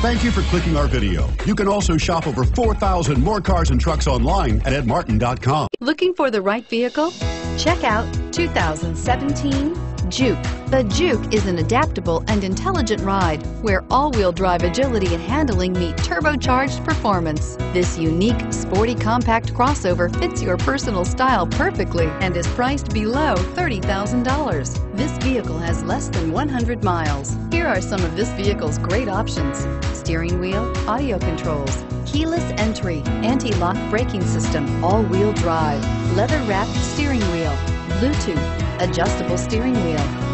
Thank you for clicking our video. You can also shop over 4,000 more cars and trucks online at edmartin.com. Looking for the right vehicle? Check out 2017 Juke. The Juke is an adaptable and intelligent ride where all-wheel drive agility and handling meet turbocharged performance. This unique, sporty compact crossover fits your personal style perfectly and is priced below $30,000. This vehicle has less than 100 miles. Here are some of this vehicle's great options. Steering wheel, audio controls, keyless entry, anti-lock braking system, all-wheel drive, leather-wrapped steering wheel, Bluetooth, adjustable steering wheel,